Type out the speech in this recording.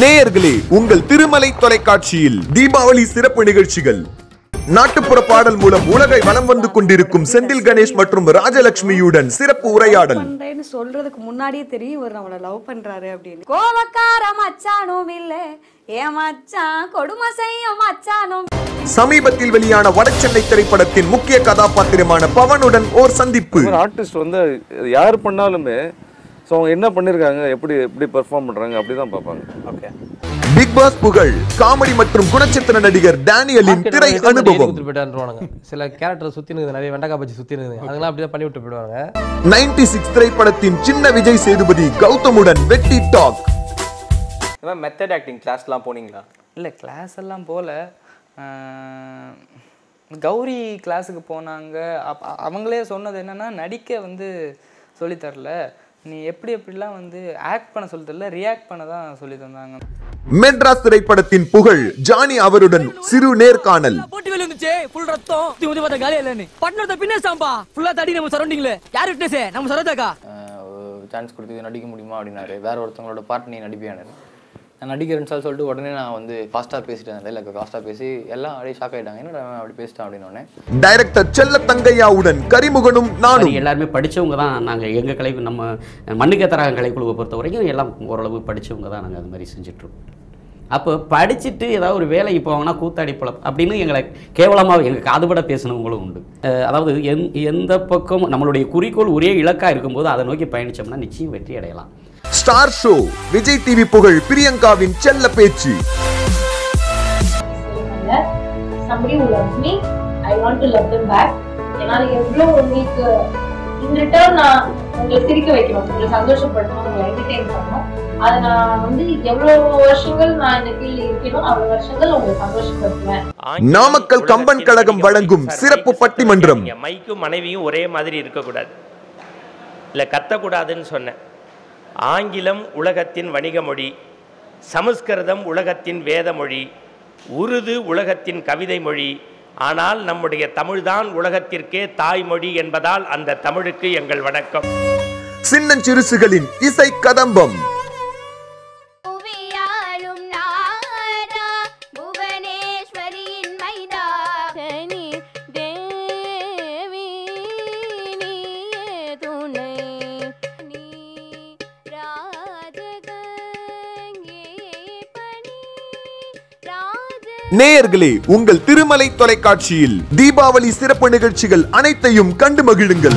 நேயர்களே உங்கள் திருமலை தொலைக்காட்சியில் தீபாவளி சிறப்பு நிகழ்ச்சிகள். நாட்டுப்புற பாடல் மூலம் உலகை வலம் வந்து கொண்டிருக்கும் செந்தில் கணேஷ் மற்றும் ராஜலட்சுமியுடன் சிறப்பு உரையாடல். சொல்றதுக்கு முன்னாடியே தெரியும் இவர் நம்மள லவ் பண்றாரு அப்படின்னு. கோவக்கார மச்சானும் இல்ல ஏன் மச்சான் கொடுமை செய்யும் மச்சானும் சமீபத்தில் வெளியான வடசென்னை திரைப்படத்தின் முக்கிய கதாபாத்திரமான பவனுடன் ஓர் சந்திப்பு. ஒரு ஆர்டிஸ்ட் வந்து யார் பண்ணாலுமே ஸோ அவங்க என்ன பண்ணியிருக்காங்க எப்படி எப்படி பெர்ஃபார்ம் பண்ணுறாங்க அப்படி தான் பார்ப்பாங்க. Okay Bigg Boss Pugazh comedy மற்றும் குணச்சித்திர நடிகர் டேனியலின் திரை அனுபவம். சில கேரக்டர் சுத்தி இருக்குது நிறைய வெண்டக்காய் பச்சி சுத்தி இருக்குது அதெல்லாம் அப்படியே பண்ணி விட்டு போயிடுவாங்க 96 சிக்ஸ் திரைப்படத்தின் சின்ன விஜய் சேதுபதி கௌதமுடன் வெட்டி டாக். மெத்தட் ஆக்டிங் கிளாஸ்லாம் போனீங்களா? இல்லை கிளாஸ் எல்லாம் போகல கௌரி கிளாஸுக்கு போனாங்க. அவங்களே சொன்னது என்னன்னா நடிக்க வந்து சொல்லித் தரல. நீ எப்படி எப்படிலாம் வந்து ஆக்ட் பண்ண சொல்லி தரல ரியாக்ட் பண்ண தான் சொல்லி தந்தாங்க. மெட்ராஸ் திரைப்படத்தின் புகழ் ஜானி அவருடன் சிறு நேர்காணல். போட்டி வந்துச்சு ஃபுல் ரத்தம். சுத்தி பார்த்தா காலியா இல்லன்னு. பட்னத்தை பின்ன சாம்பா. ஃபுல்லா தடி நம்ம சரௌண்டிங்ல யார் விட்னஸ் நம்ம சரோஜாக்கா. சான்ஸ் கொடுத்து நடிக்க முடியுமா அப்படின்னாரு. வேற ஒருத்தவங்களோட பார்ட் நீ நடிப்பியானாரு நான் நடிக்கிறேன்னு சொல்லி சொல்லிட்டு உடனே நான் வந்து ஃபாஸ்ட்டாக பேசிட்டேன் இல்லை ஃபாஸ்ட்டாக பேசி எல்லாம் அப்படியே ஷாக் ஆகிட்டாங்க அவன் அப்படி பேசிட்டான் அப்படின்னு உடனே. டைரக்டர் செல்ல தங்கையாவுடன் கரிமுகனும் நானும். எல்லாருமே படிச்சவங்க தான். நாங்கள் எங்கள் கலை நம்ம மண்ணுக்கத்தராக கலைக்குழுவை பொறுத்த வரைக்கும் எல்லாம் ஓரளவு படிச்சவங்க தான் நாங்கள் அது மாதிரி செஞ்சிட்ருக்கோம் அப்போ படிச்சுட்டு ஏதாவது ஒரு வேலைக்கு போவாங்கன்னா கூத்தாடி பழம் அப்படின்னு எங்களை கேவலமாக எங்கள் காதுபட பேசினவங்களும் உண்டு. அதாவது எந் எந்த பக்கம் நம்மளுடைய குறிக்கோள் ஒரே இலக்காக இருக்கும்போது அதை நோக்கி பயணிச்சோம்னா நிச்சயம் வெற்றி அடையலாம். ஸ்டார் ஷோ விஜய் டிவி புகழ் பிரியங்காவின் செல்ல பேச்சு. somebody who loves me I want to love them back. என்னால எவ்வளோ உங்களுக்கு இன் ரிட்டர்ன் நான் உங்களை சிரிக்க வைக்கணும் உங்களை சந்தோஷப்படுத்தணும் உங்களை என்டர்டெயின் பண்ணணும். அதை நான் வந்து எவ்வளோ வருஷங்கள் நான் இந்த ஃபீல்ட்ல இருக்கணும் அவ்வளோ வருஷங்கள் உங்களை சந்தோஷப்படுத்துவேன். நாமக்கல் கம்பன் கழகம் வழங்கும் சிறப்பு பட்டிமன்றம். மைக்கும் மனைவியும் ஒரே மாதிரி இருக்கக்கூடாது. இல்லை கத்தக்கூடாதுன்னு சொன்னேன். ஆங்கிலம் உலகத்தின் வணிக மொழி சமஸ்கிருதம் உலகத்தின் வேத மொழி உருது உலகத்தின் கவிதை மொழி ஆனால் நம்முடைய தமிழ்தான் உலகத்திற்கே தாய்மொழி என்பதால் அந்த தமிழுக்கு எங்கள் வணக்கம். சின்னஞ்சிறுசுகளின் இசை கதம்பம். நேயர்களே உங்கள் திருமலை தொலைக்காட்சியில் தீபாவளி சிறப்பு நிகழ்ச்சிகள் அனைத்தையும் கண்டு மகிழுங்கள்.